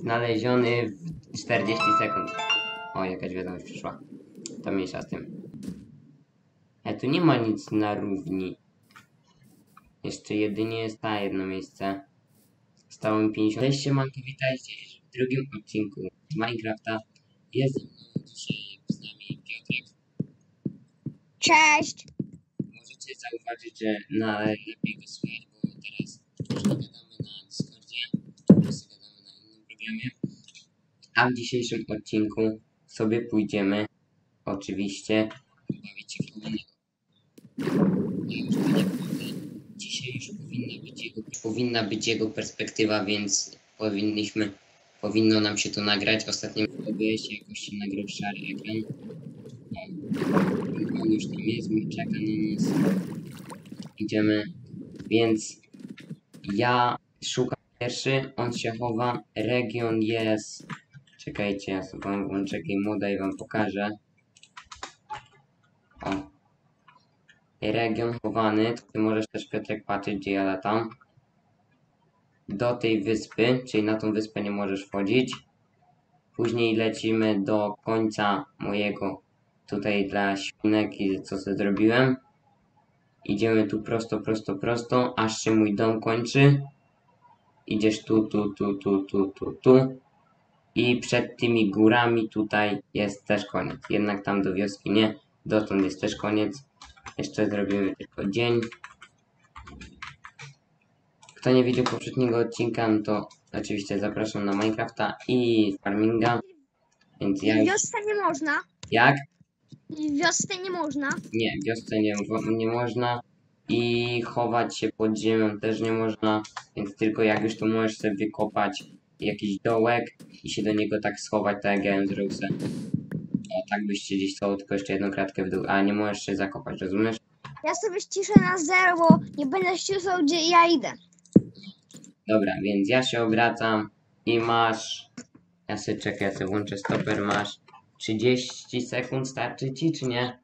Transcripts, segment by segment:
znaleziony w 40 sekund. O, jakaś wiadomość przyszła. To mniejsza z tym. Ale tu nie ma nic na równi. Jeszcze jedynie jest ta jedno miejsce. Stało mi 50. Cześć siemanko, witajcie w drugim odcinku z Minecrafta. Jest dzisiaj z nami Piotrek. Cześć! Możecie zauważyć, że na lepiej go słychać, bo teraz już nie gadamy na Discordzie, tylko sobie gadamy A w dzisiejszym odcinku sobie pójdziemy, oczywiście, bawić się. Dzisiaj już powinna być jego, powinna być jego perspektywa, więc powinniśmy, powinno nam się to nagrać. Ostatnio w OBS jakoś się nagrał szary ekran. On już tam jest, czeka na nas. Idziemy, więc ja szukam pierwszy, on się chowa, region jest... Czekajcie, ja sobie wam włączę moda i wam pokażę. O. Region chowany, ty możesz też Piotrek patrzeć, gdzie ja latam. Do tej wyspy, czyli na tą wyspę nie możesz wchodzić. Później lecimy do końca mojego tutaj dla świnek i co sobie zrobiłem. Idziemy tu prosto, prosto, prosto, aż się mój dom kończy. Idziesz tu, tu, tu, tu, tu, tu, tu. I przed tymi górami tutaj jest też koniec. Jednak tam do wioski nie. Dotąd jest też koniec. Jeszcze zrobimy tylko dzień. Kto nie widział poprzedniego odcinka, no to oczywiście zapraszam na Minecrafta i Farminga. Więc ja W wiosce nie można. Jak? W wiosce nie można. Nie, w wiosce nie, nie można i chować się pod ziemią też nie można, więc tylko jak już to możesz sobie wykopać jakiś dołek i się do niego tak schować, tak jak ja ją zrobił. O, tak byście gdzieś schował, tylko jeszcze jedną kratkę w dół, ale nie możesz się zakopać, rozumiesz? Ja sobie ściszę na zero, bo nie będę ścisał, gdzie ja idę. Dobra, więc ja się obracam i masz... Ja sobie czekaj, ja sobie włączę stoper, masz 30 sekund starczy ci, czy nie?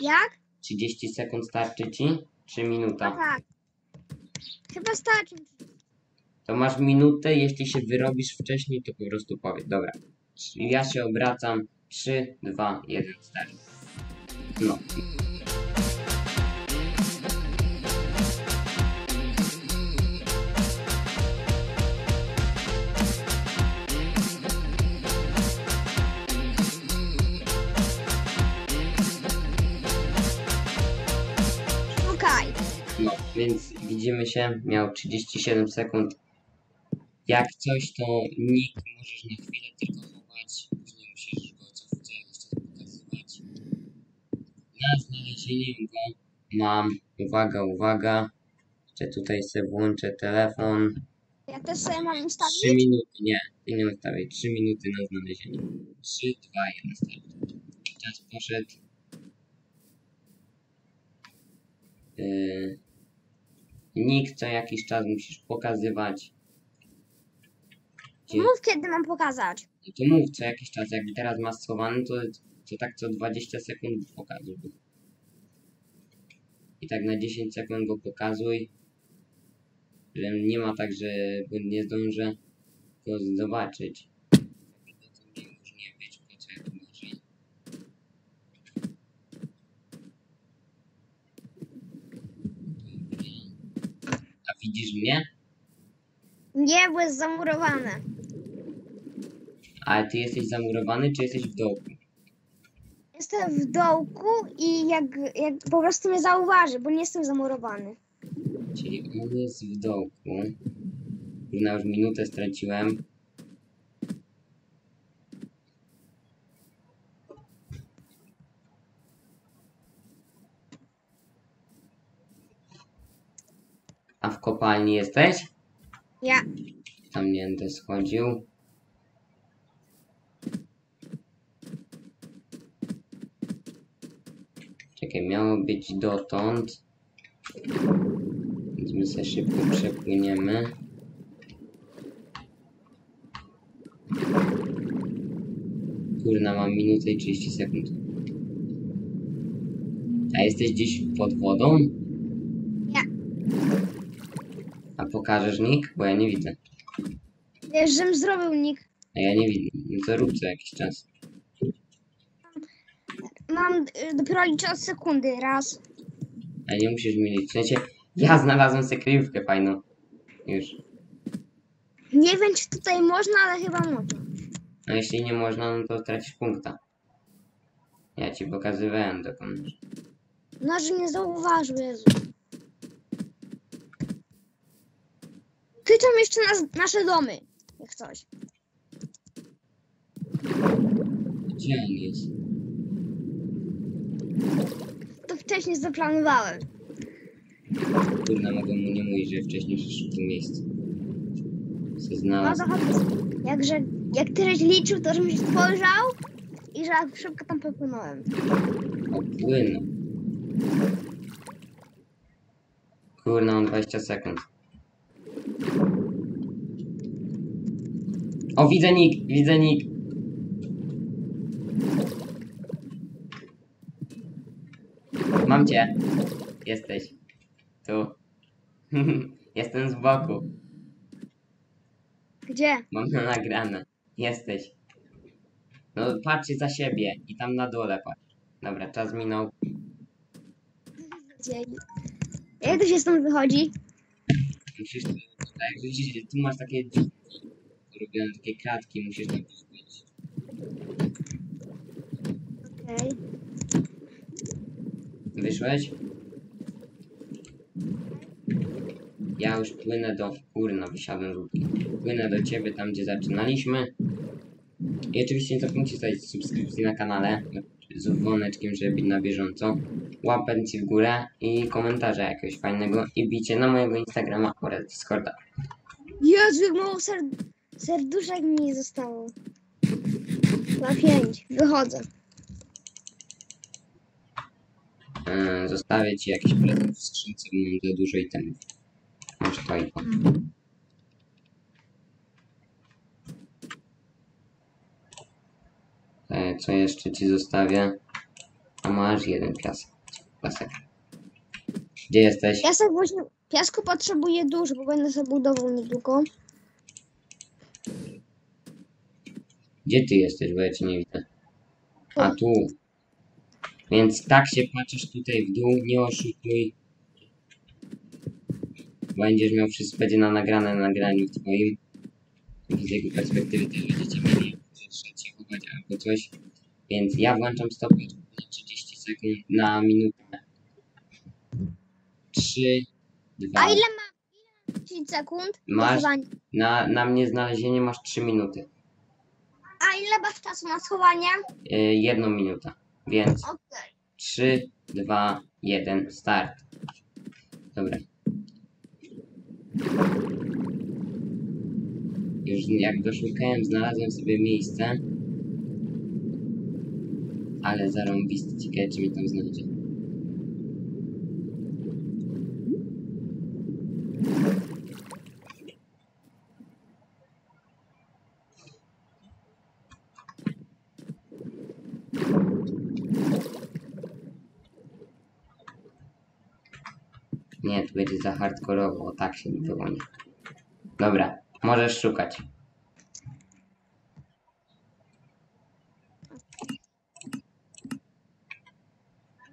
Jak? 30 sekund starczy ci? Czy minuta? Tak. Chyba starczy. To masz minutę, jeśli się wyrobisz wcześniej, to po prostu powiedz. Dobra. Ja się obracam. 3, 2, 1, start. No. Więc widzimy się. Miał 37 sekund. Jak coś, to nick możesz na chwilę tylko chować. Później musisz go co chwilę jeszcze pokazywać. Na znalezienie go mam. Uwaga, uwaga. Jeszcze tutaj sobie włączę telefon. Ja też sobie mam 3 ustawić. minuty, nie, nie ustawiaj. 3 minuty na znalezienie. 3, 2, 1, start. Czas poszedł. Yy, nick co jakiś czas musisz pokazywać. Gdzie, Mów, kiedy mam pokazać. no to mów co jakiś czas. Jak teraz masz schowany, to, to tak co 20 sekund pokazuj. I tak na 10 sekund go pokazuj. Że nie ma tak, że nie zdążę go zobaczyć. To nie może nie być po co ja tu może. Dobra. A widzisz mnie? Nie, bo jest zamurowane. Ale ty jesteś zamurowany, czy jesteś w dołku? Jestem w dołku i jak, jak po prostu mnie zauważy, bo nie jestem zamurowany. Czyli on jest w dołku. Kurna, już minutę straciłem. Kopalni jesteś? Ja. Tam nie będę schodził. Czekaj, miało być dotąd. Więc my sobie szybko przepłyniemy. Kurna, mam minutę i 30 sekund. A jesteś gdzieś pod wodą? Nie. A pokażesz nick? Bo ja nie widzę. Wiesz, żem zrobił nick. A ja nie widzę. No to rób co jakiś czas. Mam y, dopiero liczę od sekundy. Raz. A nie musisz mi liczyć. W sensie, ja znalazłem sobie kryjówkę fajną. Już. Nie wiem, czy tutaj można, ale chyba można. A jeśli nie można, no to tracisz punkta. Ja ci pokazywałem dokąd. No, że nie zauważył, Jezu. Ty tam jeszcze nas, nasze domy, jak coś. Gdzie on jest? To wcześniej zaplanowałem. Kurna, mogę mu nie mówić, że wcześniej szedł w tym miejscu. Se No znalazł. to chodzi. Jakże, jak tyś liczył, to żebym się spojrzał i że szybko tam popłynąłem. Opłynął. Kurna, mam 20 sekund. O, widzę nick, widzę nick. Mam cię. Jesteś. Tu. Jestem z boku. Gdzie? Mam to nagrane. Jesteś. No patrzcie za siebie i tam na dole patrz. Dobra, czas minął. Gdzie? Jak to się stąd wychodzi? Musisz tak, widzisz, tu masz takie dziurki, robione takie kratki, musisz tam wbić. Okej. Wyszłeś? Ja już płynę do... Kurna, wysiadłem z łódki. Płynę do ciebie tam, gdzie zaczynaliśmy. I oczywiście nie zapomnijcie zostawić subskrypcji na kanale z dzwoneczkiem, żeby być na bieżąco. Łapęci w górę i komentarza jakiegoś fajnego i bicie na mojego Instagrama oraz Discorda. Jezu, jak mało ser... serduszek mi zostało. Na pięć. Wychodzę. Zostawię ci jakiś prezent w skrzynce, bo mam za dużo itemów. Masz to i to. E, co jeszcze ci zostawię? A masz jeden piasek. Piasek. Gdzie jesteś? Piasek właśnie... Piasku potrzebuję dużo, bo będę sobie budował niedługo. Gdzie ty jesteś, bo ja cię nie widzę. A tu. Więc tak się patrzysz tutaj w dół, nie oszukuj. Będziesz miał wszystko będzie na nagrane na nagraniu twoim. Z jego perspektywy też będziecie mieli jak się chować albo coś. Więc ja włączam stopwatch na 30 sekund na minutę. 3, 2, A ile mam? 10 sekund? Masz- na, na mnie znalezienie masz 3 minuty. A ile masz czasu na schowanie? Yy, jedną minutę. Więc Okej. 3, 2, 1, start. Dobra. Już jak doszukałem, znalazłem sobie miejsce. Ale zarąbisty, ciekawe czy mi tam znajdzie. Nie, tu będzie za hardkorowo, tak się wyłoni. Dobra, możesz szukać.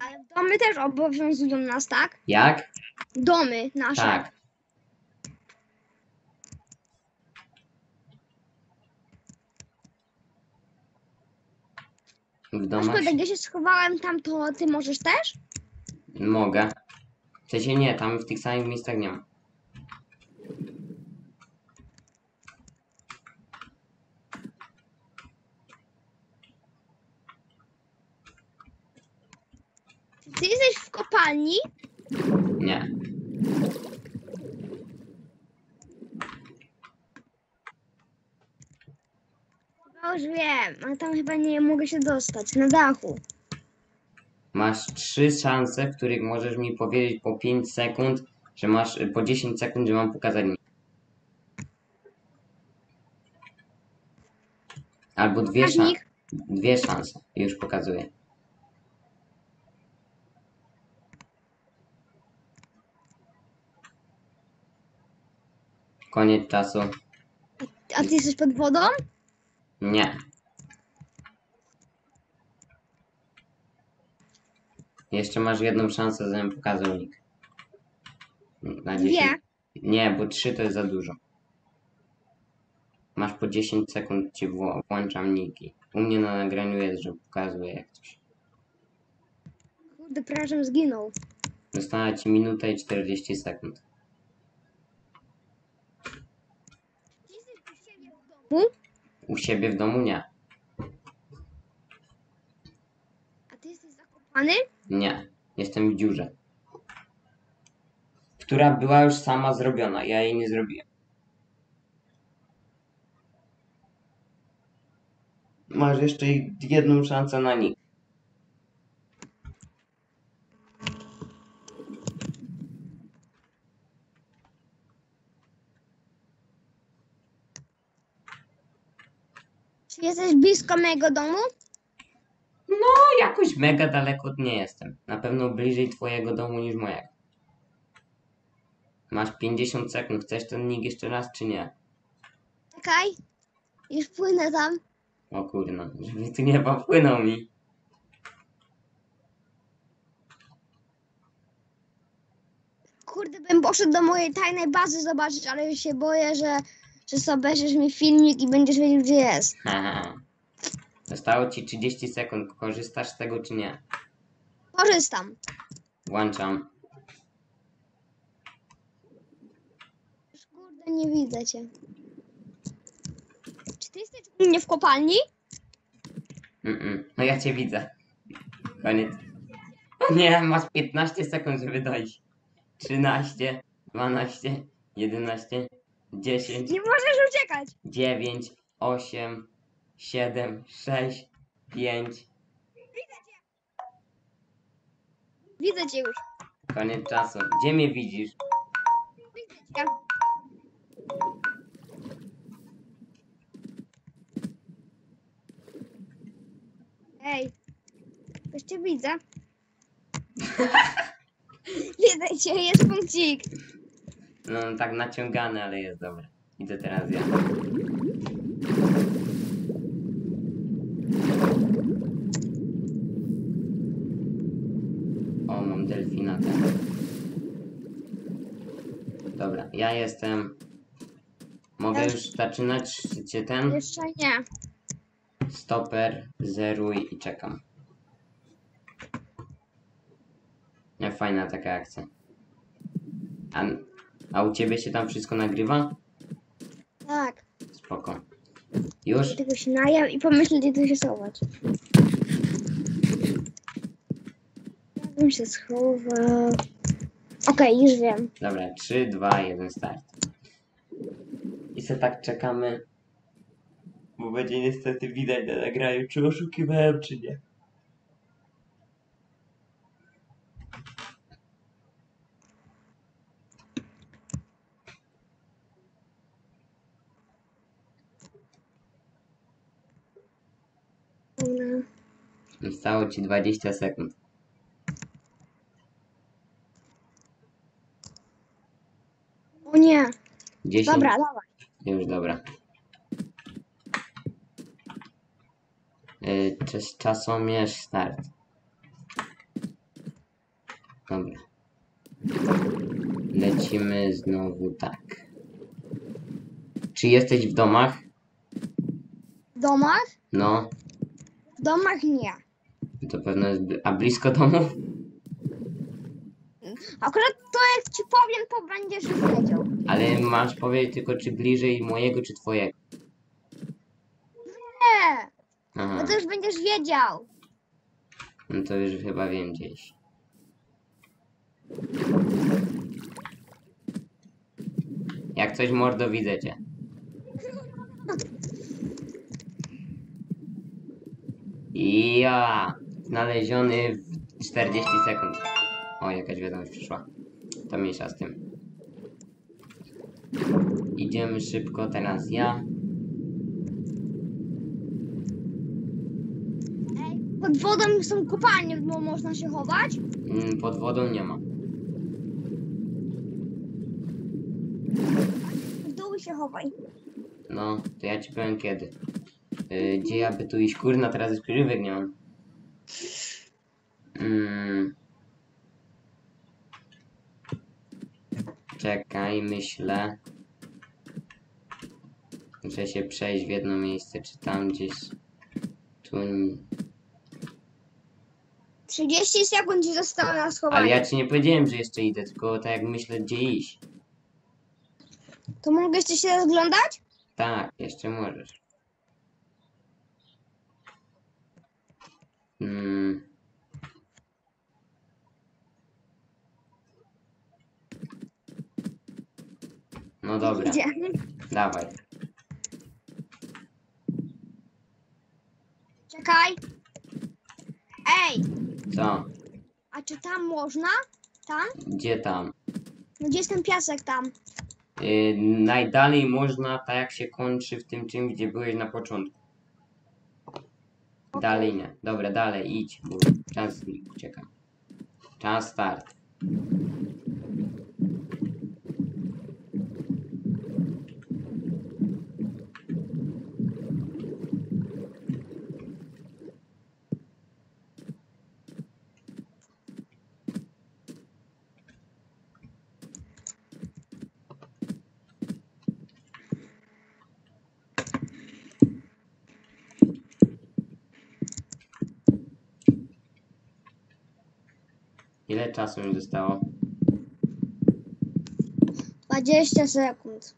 Ale domy też obowiązują nas, tak? Jak? Domy nasze. Tak. W domach Szkoda, gdzie się schowałem tam, to ty możesz też? mogę. W sensie nie, tam w tych samych miejscach nie ma. Ty jesteś w kopalni? Nie. No już wiem, ale tam chyba nie mogę się dostać. Na dachu. Masz trzy szanse, w których możesz mi powiedzieć po 5 sekund, że masz po 10 sekund, że mam pokazać mi. Albo dwie szanse. Pokaźnik. Dwie szanse. Już pokazuję. Koniec czasu. a ty jesteś pod wodą? Nie. Jeszcze masz jedną szansę, zanim pokazał nick. Na Dwie. 10. Nie, bo 3 to jest za dużo. Masz po 10 sekund, ci wło- włączam niki. U mnie na nagraniu jest, że pokazuje jak coś. Kurde, prawie żem zginął. Została ci minutę i 40 sekund. Ty jesteś u siebie w domu? U siebie w domu nie. A ty jesteś zakopany? Nie. Jestem w dziurze. Która była już sama zrobiona. Ja jej nie zrobiłem. Masz jeszcze jedną szansę na nick. Czy jesteś blisko mojego domu? No, jakoś mega daleko nie jestem. Na pewno bliżej twojego domu niż mojego. Masz 50 sekund. Chcesz ten nick jeszcze raz, czy nie? Czekaj. Już płynę tam. O kurno, żeby tu nie popłynął mi. Kurde, bym poszedł do mojej tajnej bazy zobaczyć, ale się boję, że, że sobie obejrzysz mi filmik i będziesz wiedział, gdzie jest. Haha. Zostało ci 30 sekund. Korzystasz z tego, czy nie? Korzystam. Włączam. Już kurde, nie widzę cię. Czy ty jesteś u mnie w kopalni? Mm-mm. No ja cię widzę. Koniec. Nie, masz 15 sekund, żeby dojść. 13, 12, 11, 10, Nie możesz uciekać. 9, 8, 7, 6, 5. Widzę cię już. Koniec czasu. Gdzie mnie widzisz? Widzę cię. Ej, już cię widzę. widzę cię, jest punkcik. No tak naciągany, ale jest dobra. Idę teraz ja. O, mam delfina teraz. Dobra, ja jestem. Mogę Ja- już zaczynać cię ten? Jeszcze nie. Stoper, zeruj i czekam. Nie, fajna taka akcja. A, a u ciebie się tam wszystko nagrywa? Tak. Spoko. Już? Tylko się najem i pomyśl, gdzie tu się schować. Ja bym się schował. Okej, już wiem. Dobra, 3, 2, 1, start. I se tak czekamy. Bo będzie niestety widać na nagraniu, czy oszukiwałem, czy nie. Zostało ci 20 sekund. O nie. 10. Dobra, dawaj. Już dobra. Yy, czas, czasomierz start. Dobra. Lecimy znowu tak. Czy jesteś w domach? W domach? No, W domach nie. to pewno jest. A blisko domów? Akurat to jak ci powiem, to będziesz już wiedział. Ale masz powiedzieć tylko, czy bliżej mojego, czy twojego. Nie, Aha, no to już będziesz wiedział. no to już chyba wiem gdzieś. Jak coś mordo widzę cię. Ja znaleziony w 40 sekund. O, jakaś wiadomość przyszła. To mniejsza z tym. Idziemy szybko, teraz ja. Pod wodą są kopalnie, bo można się chować. Mm, Pod wodą nie ma. W dół się chowaj. No, to ja ci powiem kiedy. Yy, gdzie ja by tu iść? Kurna, teraz już przerywek nie mam. Mm. Czekaj, myślę. Muszę się przejść w jedno miejsce, czy tam gdzieś. Tu. n- 30 sekund ci zostało na schowanie. Ale ja ci nie powiedziałem, że jeszcze idę, tylko tak jak myślę, gdzie iść. To mogę jeszcze się rozglądać? Tak, jeszcze możesz. Mm. No dobra, Gdzie? dawaj. Czekaj. Ej, Co? a czy tam można? Tam? Gdzie tam? No gdzie jest ten piasek tam? Yy, najdalej można, tak jak się kończy w tym czym, gdzie byłeś na początku. Dalej nie. Dobra, dalej, idź, bo czas ucieka. Czas start. Ile czasu mi zostało? 20 sekund.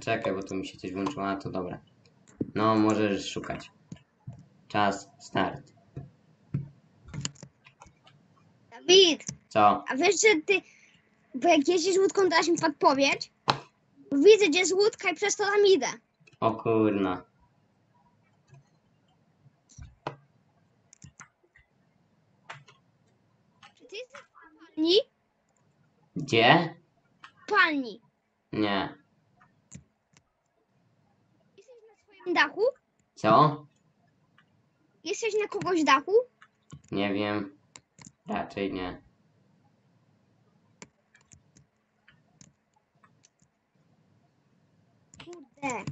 Czekaj, bo tu mi się coś włączyło, a to dobra. No, możesz szukać. Czas start. Dawid, Co? a wiesz, że ty, bo jak jeździsz łódką, to dasz mi podpowiedź? Widzę, gdzie jest łódka i przez to tam idę. O kurna. Czy ty jesteś w palni? Gdzie? Palni. Nie. Jesteś na swoim dachu? Co? Jesteś na kogoś dachu? Nie wiem. Raczej nie. Kurde.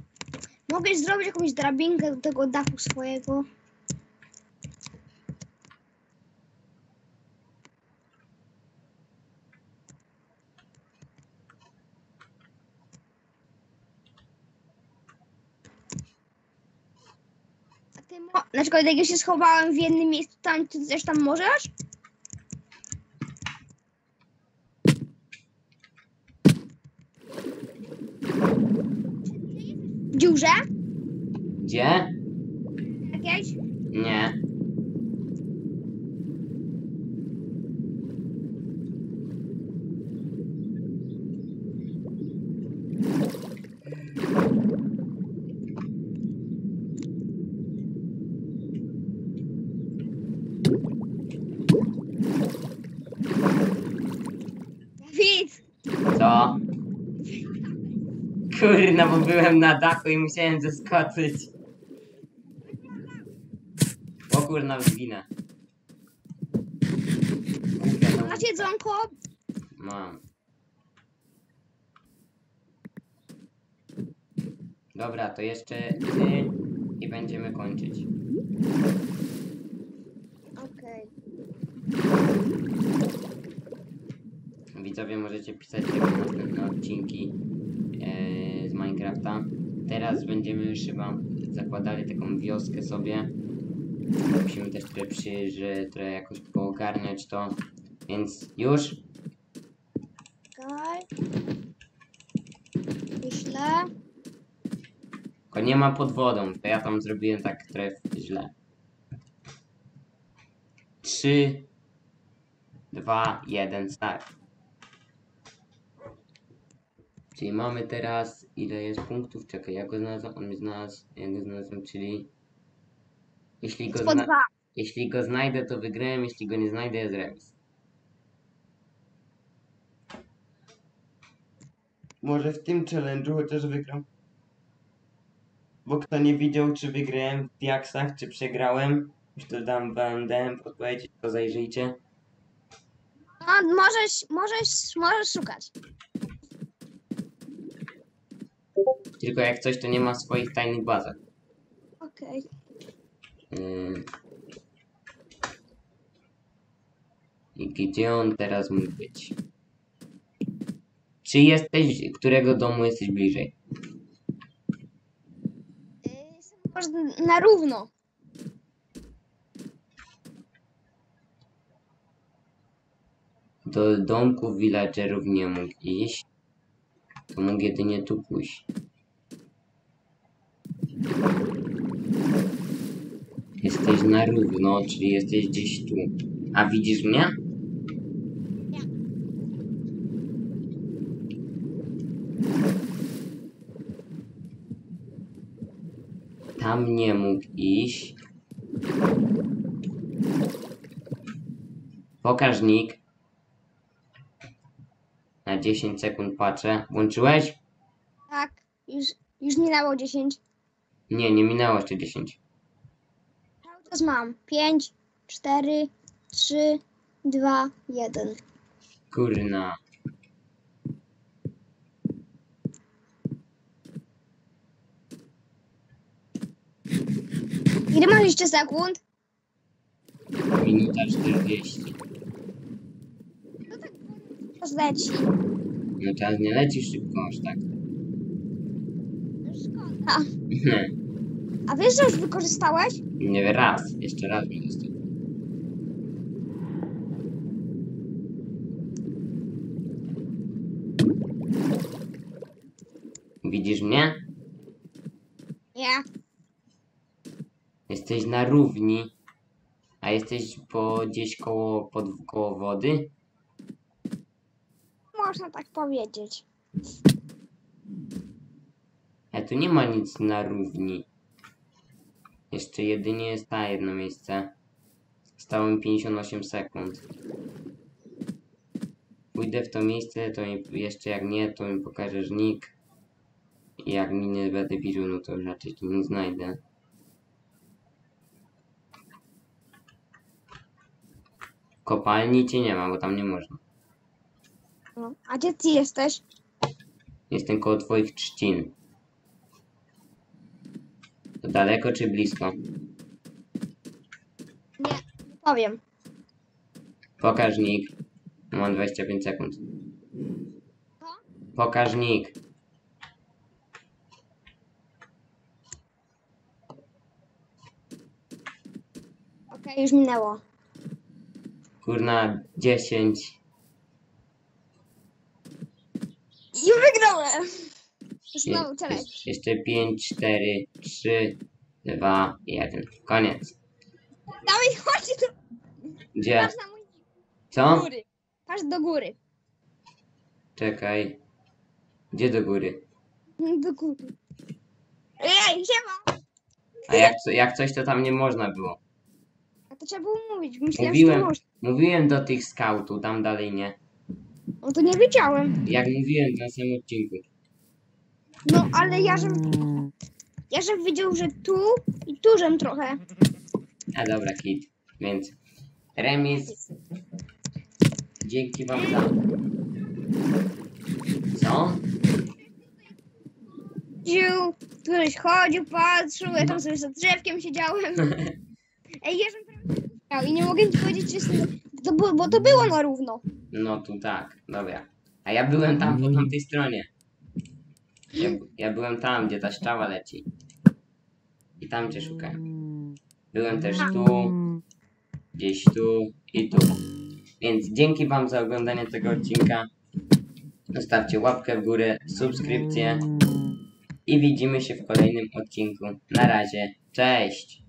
Mogę zrobić jakąś drabinkę do tego dachu swojego? A ty mo- na przykład jak ja się schowałem w jednym miejscu, tam ty tam możesz? W dziurze? Gdzie? Jakieś? Nie. Widz! Co? Kurna, bo byłem na dachu i musiałem zeskoczyć. O kurna, zginę. Masz jedzonko? Mam. Dobra, to jeszcze ty i będziemy kończyć. Okej. Widzowie możecie pisać jakieś następne odcinki z Minecrafta. Teraz będziemy już chyba zakładali taką wioskę sobie. Musimy też trochę przyjść, że trochę jakoś poogarniać to. Więc już? Czekaj. Myślę. Tylko nie ma pod wodą, to ja tam zrobiłem tak trochę źle. 3, 2, 1, start. Czyli mamy teraz, ile jest punktów? Czekaj, ja go znalazłem, on mnie znalazł, ja go znalazłem, czyli... Jeśli go, zna... dwa. jeśli go znajdę, to wygrałem, jeśli go nie znajdę, jest remis. Może w tym challenge'u chociaż wygram. Bo kto nie widział, czy wygrałem w diaksach, czy przegrałem, Już to dam wam dałem to zajrzyjcie. No, możesz, możesz, możesz szukać. Tylko jak coś, to nie ma swoich tajnych bazach. Okej. Yy. I gdzie on teraz mógł być? Czy jesteś, którego domu jesteś bliżej? Okay. Może na równo. Do domku villagerów nie mógł iść. To mógł jedynie tu pójść. Jesteś na równo, czyli jesteś gdzieś tu. A widzisz mnie? Nie. Tam nie mógł iść. Pokażnik. Na 10 sekund patrzę. Włączyłeś? Tak. Już, już minęło 10. Nie, nie minęło jeszcze 10. Cały czas mam. 5, 4, 3, 2, 1. Kurna. Ile masz jeszcze sekund? Minuta 40. No tak leci. No czas nie leci szybko aż tak. Szkoda. A wiesz, że już wykorzystałeś? Nie raz. Jeszcze raz został. Widzisz mnie? Nie. Jesteś na równi, a jesteś po gdzieś koło, pod, koło wody? Można tak powiedzieć. A tu nie ma nic na równi. Jeszcze jedynie jest ta jedno miejsce. Stało mi 58 sekund. Pójdę w to miejsce, to mi, jeszcze jak nie, to mi pokażesz nick. Jak mi nie będę widział, no to raczej tu nie znajdę. Kopalni cię nie ma, bo tam nie można. No. A gdzie ty jesteś? Jestem koło twoich trzcin. To daleko czy blisko? Nie. Nie powiem. Pokaż nick. Mam 25 sekund. Co? Pokaż nick. Okej, już minęło. Kurna, 10. I wygrałem! Znowu, czekaj. jeszcze- Jeszcze 5, 4, 3, 2, 1. Koniec. Dawaj, chodź tu. Gdzie? Patrz na mój Co? góry. Patrz do góry. Czekaj. Gdzie do góry? Do góry. Ej, siema! A jak, co- jak coś, to tam nie można było. A to trzeba było mówić. Myślałem, Mówiłem. że to można. Mówiłem do tych skautów, tam dalej nie. No to nie wiedziałem. Jak mówiłem na samym odcinku. No, ale ja żem... Ja żem widział, że tu i tu żem trochę. A dobra, kit. Więc remis. Dzięki wam za. Co? Chodził, któryś chodził, patrzył, ja tam sobie za drzewkiem siedziałem. Ej, ja żem prawie i nie mogę ci powiedzieć, czy jestem... To bo to było na równo. No tu tak, dobra. A ja byłem tam po tamtej stronie. Ja, ja byłem tam, gdzie ta strzała leci. I tam cię szukałem. Byłem też tu, gdzieś tu i tu. Więc dzięki wam za oglądanie tego odcinka. Zostawcie łapkę w górę, subskrypcję i widzimy się w kolejnym odcinku. Na razie! Cześć!